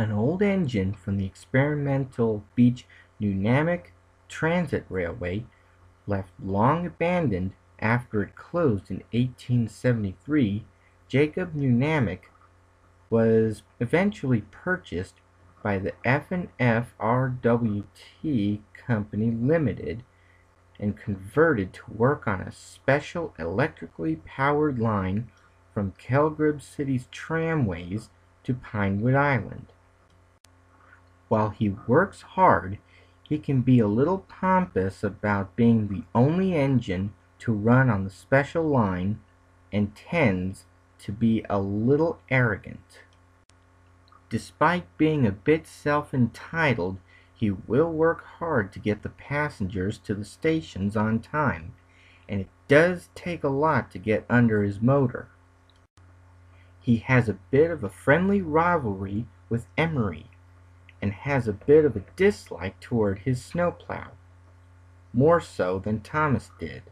An old engine from the experimental Beach Pneumatic Transit Railway, left long abandoned after it closed in 1873, Jacob Pneumatic, was eventually purchased by the F&F RWT Company Limited and converted to work on a special electrically powered line from Celgreb City's tramways to Pinewood Island. While he works hard, he can be a little pompous about being the only engine to run on the special line and tends to be a little arrogant. Despite being a bit self-entitled, he will work hard to get the passengers to the stations on time, and it does take a lot to get under his motor. He has a bit of a friendly rivalry with Emery, and has a bit of a dislike toward his snowplow, more so than Thomas did.